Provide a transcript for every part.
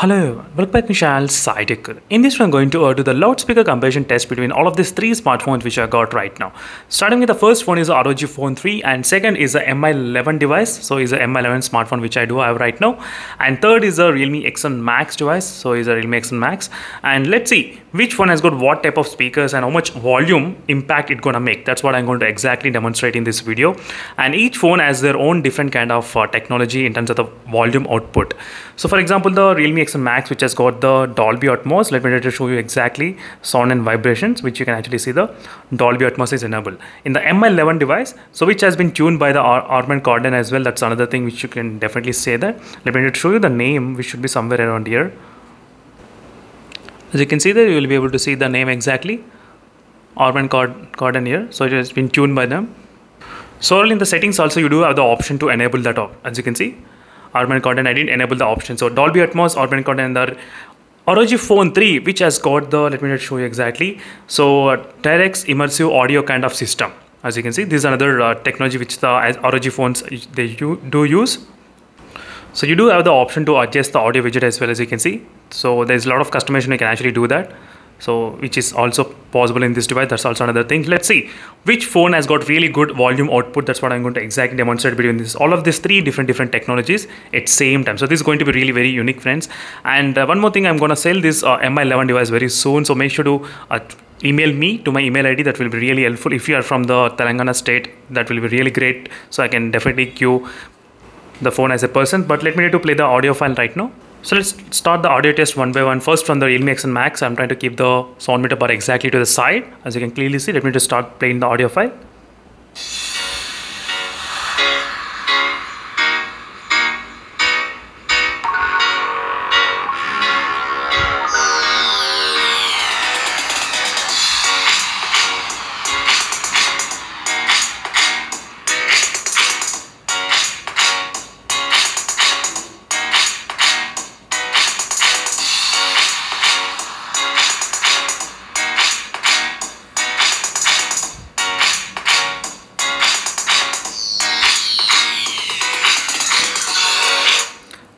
Hello welcome back to Sai Tech Guru. In this one, I'm going to uh, do the loudspeaker comparison test between all of these three smartphones which I got right now. Starting with the first one is the ROG Phone 3 and second is the MI11 device. So is the MI11 smartphone which I do have right now. And third is the Realme X1 Max device. So is the Realme X1 Max. And let's see which one has got what type of speakers and how much volume impact it's gonna make. That's what I'm going to exactly demonstrate in this video. And each phone has their own different kind of uh, technology in terms of the volume output. So for example, the Realme X1 Max, which has got the Dolby Atmos. Let me to show you exactly sound and vibrations, which you can actually see the Dolby Atmos is enabled. In the MI11 device, so which has been tuned by the Ar- Harman Kardon as well. That's another thing which you can definitely say that. Let me just show you the name, which should be somewhere around here. As you can see there, you will be able to see the name exactly. Harman Kardon here. So it has been tuned by them. So in the settings also you do have the option to enable that op- as you can see. Harman Kardon, I didn't enable the option. So Dolby Atmos, Harman Kardon, and the ROG Phone 3, which has got the, let me just show you exactly. So uh, DirectX immersive audio kind of system. As you can see, this is another uh, technology which the ROG phones they do use. So you do have the option to adjust the audio widget as well as you can see. So there's a lot of customization you can actually do that. So which is also possible in this device. That's also another thing. Let's see which phone has got really good volume output. That's what I'm going to exactly demonstrate between this. All of these three different different technologies at same time. So this is going to be really very unique, friends. And uh, one more thing, I'm going to sell this uh, MI11 device very soon. So make sure to uh, email me to my email id that will be really helpful if you are from the telangana state that will be really great so i can definitely queue the phone as a person but let me try to play the audio file right now so let's start the audio test one by one. First from the realme x1 max i'm trying to keep the sound meter bar exactly to the side. As you can clearly see let me just start playing the audio file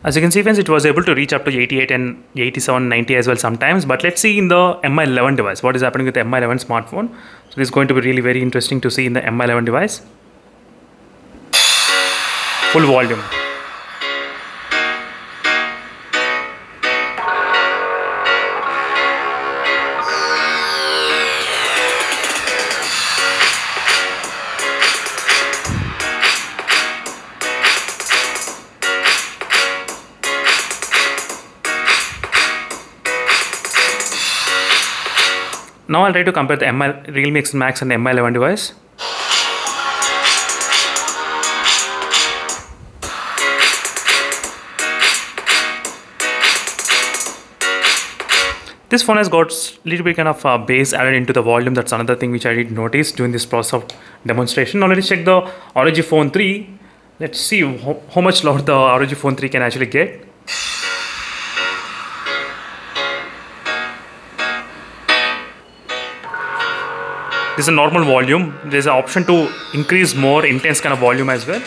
As you can see friends, it was able to reach up to 88 and 87, 90 as well sometimes. But let's see in the MI11 device, what is happening with the MI11 smartphone. So this is going to be really very interesting to see in the MI11 device. Full volume. Now I'll try to compare the MI, Realme X Max and the MI11 device. This phone has got little bit kind of uh, bass added into the volume. That's another thing which I did notice during this process of demonstration. Now let's check the ROG Phone 3. Let's see how, how much louder the ROG Phone 3 can actually get. This is a normal volume. There's an option to increase more intense kind of volume as well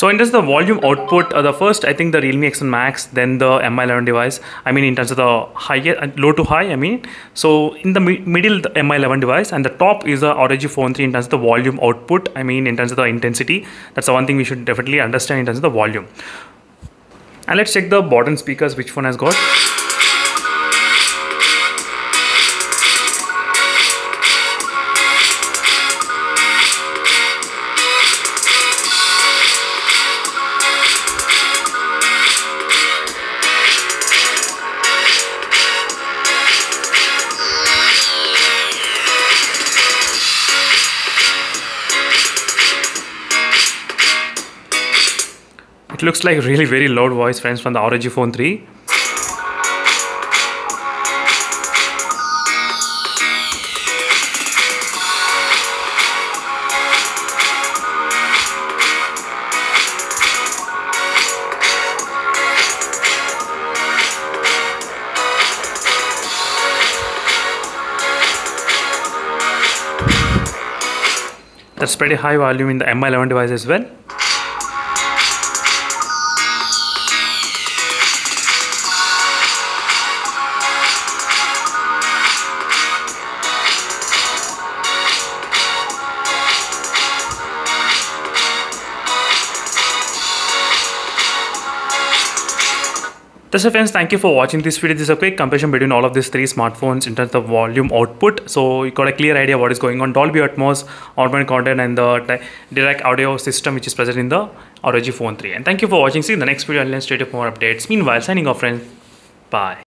So in terms of the volume output, uh, the first I think the Realme X1 Max, then the MI11 device. I mean in terms of the high, uh, low to high. I mean so in the mi- middle the MI11 device, and the top is the ROG Phone 3 in terms of the volume output. I mean in terms of the intensity. That's the one thing we should definitely understand in terms of the volume. And let's check the bottom speakers. Which one has got? It looks like really very loud voice friends from the ROG Phone 3. That's pretty high volume in the Mi11 device as well. That's it friends, thank you for watching this video. This is a quick comparison between all of these three smartphones in terms of volume output. So you got a clear idea what is going on. Dolby Atmos, Harman Kardon and the direct audio system which is present in the ROG Phone 3. And thank you for watching. See you in the next video. I'll stay for more updates. Meanwhile, signing off friends. Bye.